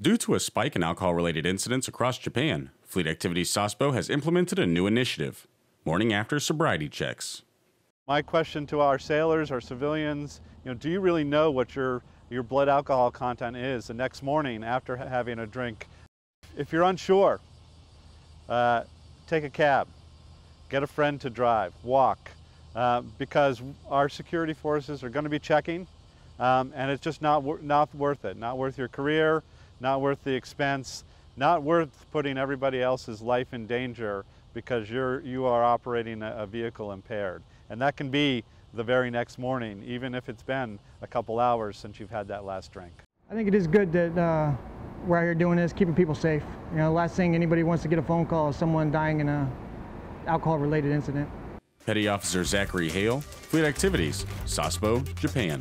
Due to a spike in alcohol related incidents across Japan, Fleet Activities Sasebo has implemented a new initiative morning after sobriety checks. My question to our sailors, our civilians, you know, do you really know what your, your blood alcohol content is the next morning after having a drink? If you're unsure, uh, take a cab, get a friend to drive, walk, uh, because our security forces are going to be checking, um, and it's just not, not worth it. Not worth your career, not worth the expense, not worth putting everybody else's life in danger because you're, you are operating a, a vehicle impaired. And that can be the very next morning, even if it's been a couple hours since you've had that last drink. I think it is good that uh, we're out here doing this, keeping people safe. You know, the last thing anybody wants to get a phone call is someone dying in a alcohol-related incident. Petty Officer Zachary Hale, Fleet Activities, Sasebo, Japan.